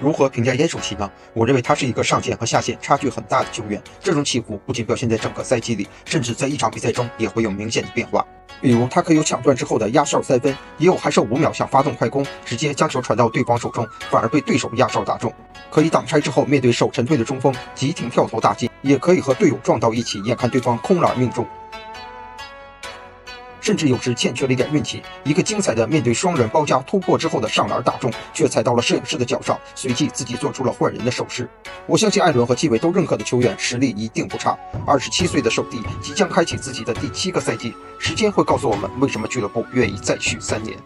如何评价烟手奇呢？我认为他是一个上限和下限差距很大的球员，这种起伏不仅表现在整个赛季里，甚至在一场比赛中也会有明显的变化。比如他可有抢断之后的压哨三分，也有还剩五秒想发动快攻，直接将球传到对方手中，反而被对手压哨打中。可以挡拆之后面对手沉退的中锋急停跳投打进，也可以和队友撞到一起，眼看对方空篮命中。甚至有时欠缺了一点运气，一个精彩的面对双人包夹突破之后的上篮打中，却踩到了摄影师的脚上，随即自己做出了换人的手势。我相信艾伦和纪伟都认可的球员实力一定不差。二十七岁的首帝即将开启自己的第七个赛季，时间会告诉我们为什么俱乐部愿意再续三年。